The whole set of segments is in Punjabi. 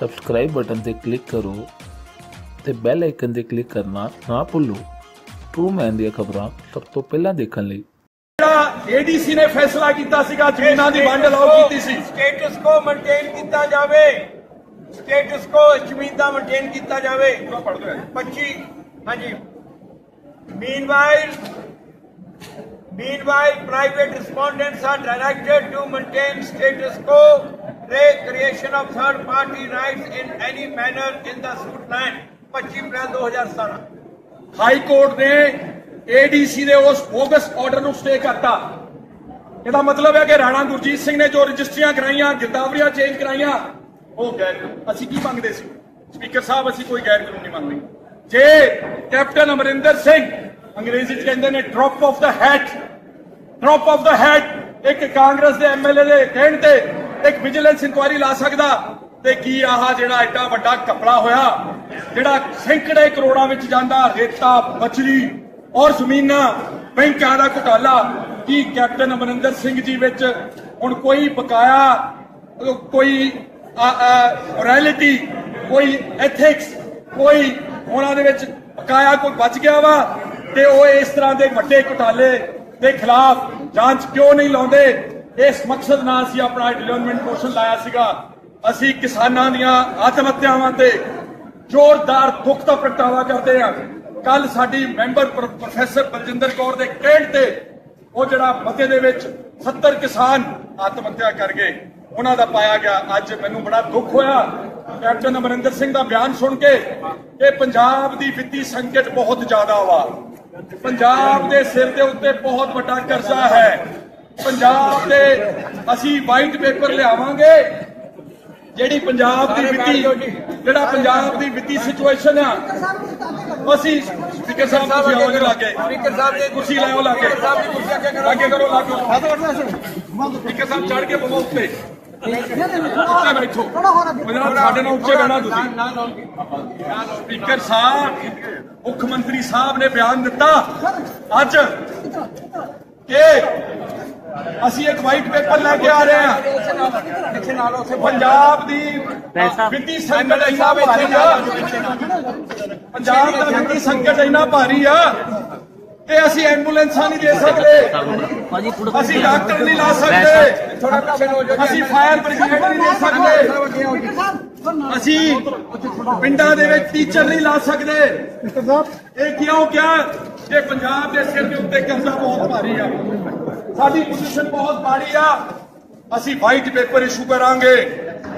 ਸਬਸਕ੍ਰਾਈਬ ਬਟਨ ਤੇ ਕਲਿੱਕ ਕਰੋ ਤੇ ਬੈਲ ਆਈਕਨ ਤੇ ਕਲਿੱਕ ਕਰਨਾ ਨਾ ਭੁੱਲੋ। ਟਰੂ ਮੈਨ ਦੀਆਂ ਖਬਰਾਂ ਸਭ ਤੋਂ ਪਹਿਲਾਂ ਦੇਖਣ ਲਈ। ਜਿਹੜਾ ਏਡੀਸੀ ਨੇ ਫੈਸਲਾ ਕੀਤਾ ਸੀਗਾ ਜ਼ਮੀਨਾਂ ਦੀ ਵੰਡ ਲਾਓ ਕੀਤੀ ਸੀ। ਸਟੇਟਸ ਕੋ ਮੇਨਟੇਨ ਕੀਤਾ ਜਾਵੇ। ਸਟੇਟਸ ਕੋ ਜ਼ਮੀਨ ਦਾ ਮੇਨਟੇਨ ਕੀਤਾ ਜਾਵੇ। 25 ਹਾਂਜੀ। Meanwhile meanwhile private respondents are directed to maintain status quo recreation of third party rights in any manner in the suit land 25 April 2017 high court ਨੇ ਏਡੀਸੀ ਦੇ ਉਸ ਬੋਗਸ ਆਰਡਰ ਨੂੰ ਸਟੇ ਕਰਤਾ ਇਹਦਾ ਮਤਲਬ ਹੈ ਕਿ ਰਾਣਾ ਗੁਰਜੀਤ ਸਿੰਘ ਨੇ ਜੋ ਰਜਿਸਟਰੀਆਂ ਕਰਾਈਆਂ ਗਿਰਦਾਵਰੀਆਂ ਚੇਂਜ ਕਰਾਈਆਂ ਉਹ ਗੈਰ ਅਸੀਂ ਕੀ ਮੰਗਦੇ ਸੀ ਸਪੀਕਰ ਸਾਹਿਬ ਅਸੀਂ ਕੋਈ ਗੈਰ ਕਾਨੂੰਨੀ ਮੰਗਦੇ ਜੇ ਕੈਪਟਨ ਅਮਰਿੰਦਰ ਸਿੰਘ ਅੰਗਰੇਜ਼ੀ ਚ ਕਹਿੰਦੇ ਨੇ drop of the hat drop of the hat ਇੱਕ ਕਾਂਗਰਸ ਦੇ ਐਮਐਲਏ ਦੇ ਕਹਿਣ ਤੇ ਇੱਕ ਵਿਜੀਲੈਂਸ ਇਨਕੁਆਇਰੀ ਲਾ ਸਕਦਾ ਤੇ ਕੀ ਆਹ ਜਿਹੜਾ ਐਡਾ ਵੱਡਾ ਕਪੜਾ ਹੋਇਆ, ਜਿਹੜਾ ਸੈਂਕੜੇ ਕਰੋੜਾਂ ਵਿੱਚ ਜਾਂਦਾ, ਰੇਤਾ ਬਜਰੀ ਔਰ ਜ਼ਮੀਨਾਂ, ਬੈਂਕਾਂ ਦਾ ਘੁਟਾਲਾ, ਕੀ ਕੈਪਟਨ ਅਮਰਿੰਦਰ ਸਿੰਘ ਜੀ ਵਿੱਚ ਹੁਣ ਕੋਈ ਬਕਾਇਆ ਕੋਈ ਰੈਲਿਟੀ ਕੋਈ ਐਥਿਕਸ ਕੋਈ ਉਹਨਾਂ ਦੇ ਵਿੱਚ ਬਕਾਇਆ ਕੋਈ ਬਚ ਗਿਆ ਵਾ ਤੇ ਉਹ ਇਸ ਤਰ੍ਹਾਂ ਦੇ ਵੱਡੇ ਘੁਟਾਲੇ ਦੇ ਖਿਲਾਫ ਜਾਂਚ ਕਿਉਂ ਨਹੀਂ ਲਾਉਂਦੇ? ਇਸ ਮਕਸਦ ਨਾਲ ਅਸੀਂ ਆਪਣਾ ਡਿਵੈਲਪਮੈਂਟ ਮੋਸ਼ਨ ਲਾਇਆ ਸੀਗਾ। ਅਸੀਂ ਕਿਸਾਨਾਂ ਦੀਆਂ ਆਤਮ ਹੱਤਿਆਵਾਂ ਤੇ ਜ਼ੋਰਦਾਰ ਦੁੱਖ ਦਾ ਪ੍ਰਗਟਾਵਾ ਕਰਦੇ ਹਾਂ। ਕੱਲ ਸਾਡੀ ਮੈਂਬਰ ਪ੍ਰੋਫੈਸਰ ਬਲਜਿੰਦਰ ਕੌਰ ਦੇ ਕਹਿਣ ਤੇ ਉਹ ਜਿਹੜਾ ਮਤੇ ਦੇ ਵਿੱਚ 70 ਕਿਸਾਨ ਆਤਮ ਹੱਤਿਆ ਕਰ ਗਏ, ਉਹਨਾਂ ਦਾ ਪਾਇਆ ਗਿਆ। ਅੱਜ ਮੈਨੂੰ ਬੜਾ ਦੁੱਖ ਹੋਇਆ। ਕੈਪਟਨ ਅਮਰਿੰਦਰ ਸਿੰਘ ਦਾ ਬਿਆਨ ਸੁਣ ਕੇ ਕਿ ਪੰਜਾਬ ਦੀ ਵਿੱਤੀ ਸੰਕਟ ਬਹੁਤ ਜ਼ਿਆਦਾ ਵਾ। ਪੰਜਾਬ ਦੇ ਸਿਰ ਦੇ ਉੱਤੇ ਬਹੁਤ ਵੱਡਾ ਕਰਜ਼ਾ ਹੈ। ਪੰਜਾਬ ਦੇ ਅਸੀਂ ਵਾਈਟ ਪੇਪਰ ਲਿਆਵਾਂਗੇ ਜਿਹੜੀ ਪੰਜਾਬ ਦੀ ਵਿੱਤੀ ਜਿਹੜਾ ਪੰਜਾਬ ਦੀ ਵਿੱਤੀ ਸਿਚੁਏਸ਼ਨ ਆ ਅਸੀਂ ਸਪੀਕਰ ਸਾਹਿਬ ਤੁਸੀਂ ਆਓ ਜੀ ਲਾਗੇ। ਸਪੀਕਰ ਸਾਹਿਬ ਦੇ ਕੁਰਸੀ ਲਾਓ ਲਾਗੇ। ਸਪੀਕਰ ਸਾਹਿਬ ਦੀ ਕੁਰਸੀ ਅੱਗੇ ਕਰੋ। ਲਾਗੇ ਕਰੋ ਲਾਗੇ। ਸਪੀਕਰ ਸਾਹਿਬ ਚੜ ਕੇ ਬਵੋ ਉੱਤੇ। ਉੱਤੇ ਬੈਠੋ। ਪੰਜਾਬ ਸਾਡੇ ਨਾਲ ਉੱਚੇ ਬਹਿਣਾ ਤੁਸੀਂ। ਸਪੀਕਰ ਸਾਹਿਬ ਮੁੱਖ ਮੰਤਰੀ ਸਾਹਿਬ ਨੇ ਬਿਆਨ ਦਿੱਤਾ। ਅੱਜ ਕਿ ਅਸੀਂ ਇੱਕ ਵਾਈਟ ਪੇਪਰ ਲੈ ਕੇ ਆ ਰਹੇ ਹਾਂ। ਪਿੱਛੇ ਨਾਲ ਉਸੇ ਪੰਜਾਬ ਦੀ ਵਿੱਤੀ ਸੰਕਟ ਇੰਨਾ ਭਾਰੀ ਆ। ਪੰਜਾਬ ਦਾ ਵਿੱਤੀ ਸੰਕਟ ਇੰਨਾ ਭਾਰੀ ਆ ਕਿ ਅਸੀਂ ਐਂਬੂਲੈਂਸਾਂ ਨਹੀਂ ਦੇ ਸਕਦੇ। ਅਸੀਂ ਡਾਕਟਰ ਨਹੀਂ ਲਾ ਸਕਦੇ। ਥੋੜਾ ਪਿੱਛੇ ਹੋ ਜਾਓ। ਅਸੀਂ ਫਾਇਰ ਬ੍ਰਿਗੇਡ ਨਹੀਂ ਦੇ ਸਕਦੇ। ਅਸੀਂ ਪਿੰਡਾਂ ਦੇ ਵਿੱਚ ਟੀਚਰ ਨਹੀਂ ਲਾ ਸਕਦੇ। ਇਹ ਕਿਉਂ ਕਿਹਾ? ਕਿ ਪੰਜਾਬ ਦੇ ਸਿਰ ਦੇ ਉੱਤੇ ਕਰਜ਼ਾ ਬਹੁਤ ਭਾਰੀ ਆ। ਸਾਡੀ ਪੋਜੀਸ਼ਨ ਬਹੁਤ ਮਾੜੀ ਆ। ਅਸੀਂ ਵਾਈਟ ਪੇਪਰ ਇਸ਼ੂ ਕਰਾਂਗੇ।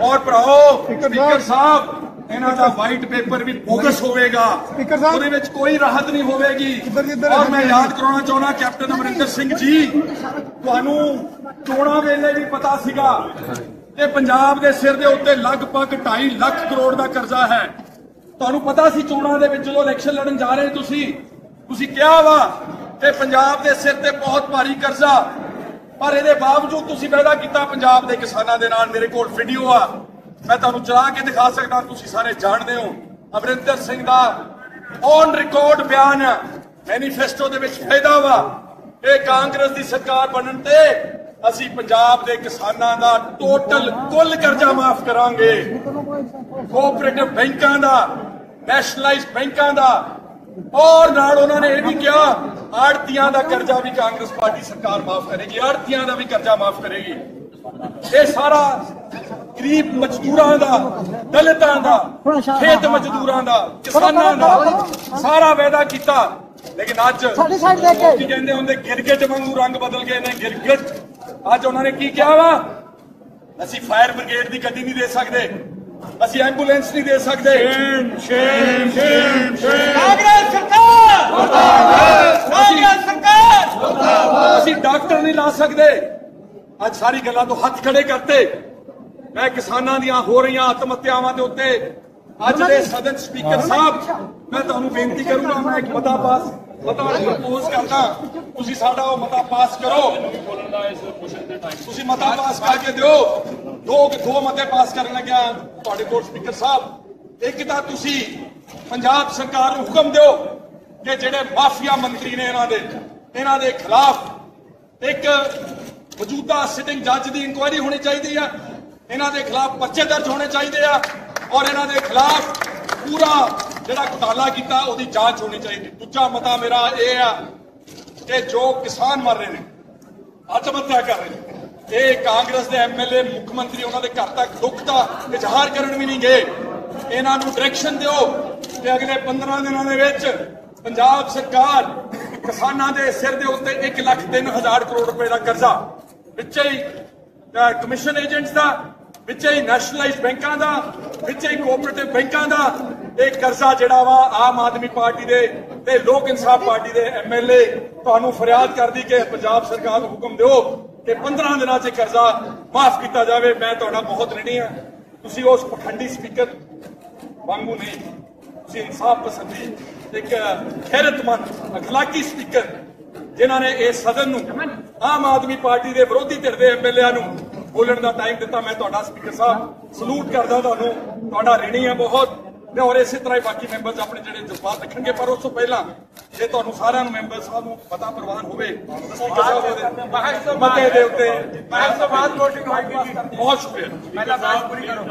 ਔਰ ਭਰਾਓ ਸਪੀਕਰ ਸਾਹਿਬ। ਇਹਨਾਂ ਦਾ ਵਾਈਟ ਪੇਪਰ ਵੀ ਬੋਗਸ ਹੋਵੇਗਾ। ਸਪੀਕਰ ਸਾਹਿਬ। ਉਹਦੇ ਵਿੱਚ ਕੋਈ ਰਾਹਤ ਨਹੀਂ ਹੋਵੇਗੀ। ਔਰ ਮੈਂ ਯਾਦ ਕਰਾਉਣਾ ਚਾਹੁੰਦਾ ਕੈਪਟਨ ਅਮਰਿੰਦਰ ਸਿੰਘ ਜੀ ਤੁਹਾਨੂੰ ਚੋਣਾਂ ਵੇਲੇ ਵੀ ਪਤਾ ਸੀਗਾ ਕਿ ਪੰਜਾਬ ਦੇ ਸਿਰ ਦੇ ਉੱਤੇ ਲਗਭਗ 2.5 ਲੱਖ ਕਰੋੜ ਦਾ ਕਰਜ਼ਾ ਹੈ। ਤੁਹਾਨੂੰ ਪਤਾ ਸੀ ਚੋਣਾਂ ਦੇ ਵਿੱਚ ਜਦੋਂ ਇਲੈਕਸ਼ਨ ਲੜਨ ਜਾ ਰਹੇ ਤੁਸੀਂ? ਤੁਸੀਂ ਕਿਹਾ ਵਾ ਕਿ ਪੰਜਾਬ ਦੇ ਸਿਰ ਤੇ ਬਹੁਤ ਭਾਰੀ ਕਰਜ਼ਾ। ਪਰ ਇਹਦੇ ਬਾਵਜੂਦ ਤੁਸੀਂ ਵਾਅਦਾ ਕੀਤਾ ਪੰਜਾਬ ਦੇ ਕਿਸਾਨਾਂ ਦੇ ਨਾਲ, ਮੇਰੇ ਕੋਲ ਵੀਡੀਓ ਆ। ਮੈਂ ਤੁਹਾਨੂੰ ਚਲਾ ਕੇ ਦਿਖਾ ਸਕਦਾ, ਤੁਸੀਂ ਸਾਰੇ ਜਾਣਦੇ ਹੋ। ਅਮਰਿੰਦਰ ਸਿੰਘ ਦਾ ਔਨ ਰਿਕਾਰਡ ਬਿਆਨ ਮੈਨੀਫੈਸਟੋ ਦੇ ਵਿੱਚ ਫਾਇਦਾ ਵਾ। ਇਹ ਕਾਂਗਰਸ ਦੀ ਸਰਕਾਰ ਬਣਨ ਤੇ ਅਸੀਂ ਪੰਜਾਬ ਦੇ ਕਿਸਾਨਾਂ ਦਾ ਟੋਟਲ ਕੁੱਲ ਕਰਜ਼ਾ ਮਾਫ ਕਰਾਂਗੇ। ਕੋਆਪਰੇਟਿਵ ਬੈਂਕਾਂ ਦਾ ਨੈਸ਼ਨਲਾਈਜ਼ਡ ਬੈਂਕਾਂ ਦਾ ਔਰ ਨਾਲ ਉਹਨਾਂ ਨੇ ਇਹ ਵੀ ਕਿਹਾ ਆੜਤੀਆਂ ਦਾ ਕਰਜ਼ਾ ਵੀ ਕਾਂਗਰਸ ਪਾਰਟੀ ਸਰਕਾਰ ਮਾਫ ਕਰੇਗੀ ਆੜਤੀਆਂ ਦਾ ਵੀ ਕਰਜ਼ਾ ਮਾਫ ਕਰੇਗੀ। ਇਹ ਸਾਰਾ ਗਰੀਬ ਮਜ਼ਦੂਰਾਂ ਦਾ ਦਲਿਤਾਂ ਦਾ ਖੇਤ ਮਜ਼ਦੂਰਾਂ ਦਾ ਕਿਸਾਨਾਂ ਦਾ ਸਾਰਾ ਵਾਅਦਾ ਕੀਤਾ। ਲੇਕਿਨ ਅੱਜ ਸਾਡੀ side ਦੇਖ ਕੇ। ਕੀ ਕਹਿੰਦੇ ਹੁੰਦੇ ਗਿਰਗਿਟ ਵਾਂਗੂ ਰੰਗ ਬਦਲ ਗਏ ਨੇ ਗਿਰਗਿਟ ਅੱਜ ਉਹਨਾਂ ਨੇ ਕੀ ਕਿਹਾ ਵਾ? ਅਸੀਂ ਫਾਇਰ ਬ੍ਰਿਗੇਡ ਦੀ ਗੱਡੀ ਨਹੀਂ ਦੇ ਸਕਦੇ। ਅਸੀਂ ਐਂਬੂਲੈਂਸ ਨਹੀਂ ਦੇ ਸਕਦੇ। ਸ਼ੇਮ ਸ਼ੇਮ ਸ਼ੇਮ ਕਾਂਗਰਸ ਸਰਕਾਰ! ਮੁਰਦਾਬਾਦ ਕਾਂਗਰਸ ਸਰਕਾਰ! ਅਸੀਂ ਡਾਕਟਰ ਨਹੀਂ ਲਾ ਸਕਦੇ। ਅੱਜ ਸਾਰੀ ਗੱਲਾਂ ਤੋਂ ਹੱਥ ਖੜੇ ਕਰਤੇ। ਮੈਂ ਕਿਸਾਨਾਂ ਦੀਆਂ ਹੋ ਰਹੀਆਂ ਆਤਮ ਹੱਤਿਆਵਾਂ ਦੇ ਉੱਤੇ ਅੱਜ ਦੇ ਸਦਨ ਸਪੀਕਰ ਸਾਹਿਬ ਮੈਂ ਤੁਹਾਨੂੰ ਬੇਨਤੀ ਕਰੂੰਗਾ ਮੈਂ ਇੱਕ ਮਤਾ ਪਾਸ ਮਤਾ ਪ੍ਰਪੋਜ਼ ਕਰਦਾ। ਤੁਸੀਂ ਸਾਡਾ ਉਹ ਮਤਾ ਪਾਸ ਕਰੋ। ਤੁਸੀਂ ਮਤਾ ਪਾਸ ਕਰਕੇ ਦਿਓ। ਦੋ ਦੋ ਮਤੇ ਪਾਸ ਕਰਨ ਲੱਗਿਆ। ਤੁਹਾਡੇ ਕੋਲ ਸਪੀਕਰ ਸਾਹਿਬ, ਇੱਕ ਤਾਂ ਤੁਸੀਂ ਪੰਜਾਬ ਸਰਕਾਰ ਨੂੰ ਹੁਕਮ ਦਿਓ ਕਿ ਜਿਹੜੇ ਮਾਫੀਆ ਮੰਤਰੀ ਨੇ ਇਹਨਾਂ ਦੇ ਇਹਨਾਂ ਦੇ ਖਿਲਾਫ ਇੱਕ ਮੌਜੂਦਾ ਸਿਟਿੰਗ ਜੱਜ ਦੀ ਇਨਕੁਆਇਰੀ ਹੋਣੀ ਚਾਹੀਦੀ ਆ। ਇਹਨਾਂ ਦੇ ਖਿਲਾਫ ਪਰਚੇ ਦਰਜ ਹੋਣੇ ਚਾਹੀਦੇ ਆ ਔਰ ਇਹਨਾਂ ਦੇ ਖਿਲਾਫ ਪੂਰਾ ਜਿਹੜਾ ਘੁਟਾਲਾ ਕੀਤਾ, ਉਹਦੀ ਜਾਂਚ ਹੋਣੀ ਚਾਹੀਦੀ। ਦੂਜਾ ਮਤਾ ਮੇਰਾ ਇਹ ਆ ਕਿ ਜੋ ਕਿਸਾਨ ਮਰ ਰਹੇ ਨੇ ਆਤਮ ਹੱਤਿਆ ਕਰ ਰਹੇ ਨੇ। ਇਹ ਕਾਂਗਰਸ ਦੇ ਐਮਐਲਏ ਮੁੱਖ ਮੰਤਰੀ ਉਹਨਾਂ ਦੇ ਘਰ ਤੱਕ ਦੁੱਖ ਦਾ ਇਜ਼ਹਾਰ ਕਰਨ ਵੀ ਨਹੀਂ ਗਏ। ਇਹਨਾਂ ਨੂੰ ਡਾਇਰੈਕਸ਼ਨ ਦਿਓ ਕਿ ਅਗਲੇ 15 ਦਿਨਾਂ ਦੇ ਵਿੱਚ ਪੰਜਾਬ ਸਰਕਾਰ ਕਿਸਾਨਾਂ ਦੇ ਸਿਰ ਦੇ ਉੱਤੇ 1 ਲੱਖ 3000 ਕਰੋੜ ਰੁਪਏ ਦਾ ਕਰਜ਼ਾ, ਵਿੱਚ ਹੀ ਕਮਿਸ਼ਨ ਏਜੰਟਸ ਦਾ, ਵਿੱਚ ਹੀ ਨੈਸ਼ਨਲਾਈਜ਼ ਬੈਂਕਾਂ ਦਾ, ਵਿੱਚ ਹੀ ਕੋਆਪਰੇਟਿਵ ਬੈਂਕਾਂ ਦਾ ਇਹ ਕਰਜ਼ਾ ਜਿਹੜਾ ਵਾ ਆਮ ਆਦਮੀ ਪਾਰਟੀ ਦੇ ਤੇ ਲੋਕ ਇਨਸਾਫ ਪਾਰਟੀ ਦੇ ਐਮਐਲਏ ਤੁਹਾਨੂੰ ਫਰਿਆਦ ਕਰਦੀ ਕਿ ਪੰਜਾਬ ਸਰਕਾਰ ਨੂੰ ਹੁਕਮ ਦਿਓ। ਕਿ 15 ਦਿਨਾਂ 'ਚ ਕਰਜ਼ਾ ਮਾਫ ਕੀਤਾ ਜਾਵੇ। ਮੈਂ ਤੁਹਾਡਾ ਬਹੁਤ ਰਿਣੀ ਹਾਂ। ਤੁਸੀਂ ਉਸ ਪਖੰਡੀ ਸਪੀਕਰ ਵਾਂਗੂ ਨਹੀਂ। ਤੁਸੀਂ ਇਨਸਾਫ ਪਸੰਦੀ, ਇੱਕ ਖੈਰਤਮੰਦ, ਅਖਲਾਕੀ ਸਪੀਕਰ, ਜਿਨ੍ਹਾਂ ਨੇ ਇਸ ਸਦਨ ਨੂੰ ਆਮ ਆਦਮੀ ਪਾਰਟੀ ਦੇ ਵਿਰੋਧੀ ਧਿਰ ਦੇ ਐਮਐਲਏਆਂ ਨੂੰ ਬੋਲਣ ਦਾ ਟਾਈਮ ਦਿੱਤਾ। ਮੈਂ ਤੁਹਾਡਾ ਸਪੀਕਰ ਸਾਹਿਬ ਸਲੂਟ ਕਰਦਾ ਤੁਹਾਨੂੰ। ਤੁਹਾਡਾ ਰਿਣੀ ਹੈ ਬਹੁਤ। ਤੇ ਔਰ ਇਸੇ ਤਰ੍ਹਾਂ ਹੀ ਬਾਕੀ ਮੈਂਬਰਸ ਆਪਣੇ ਜਿਹੜੇ ਜਜ਼ਬਾਤ ਰੱਖਣਗੇ ਪਰ ਉਸ ਤੋਂ ਪਹਿਲਾਂ ਜੇ ਤੁਹਾਨੂੰ ਸਾਰਿਆਂ ਨੂੰ ਮੈਂਬਰ ਸਾਹਿਬ ਨੂੰ ਪਤਾ ਪ੍ਰਵਾਨ ਹੋਵੇ ਸਪੀਕਰ ਸਾਹਿਬ ਉਹਦੇ ਬਹਿਸ ਤੋਂ ਮਤੇ ਦੇ ਉੱਤੇ ਬਹਿਸ ਤੋਂ ਬਾਅਦ ਵੋਟਿੰਗ ਹੋਏਗੀ ਬਹੁਤ ਸ਼ੁਕਰੀਆ ਪਹਿਲਾਂ ਬਹਿਸ ਪੂਰੀ ਕਰੋ।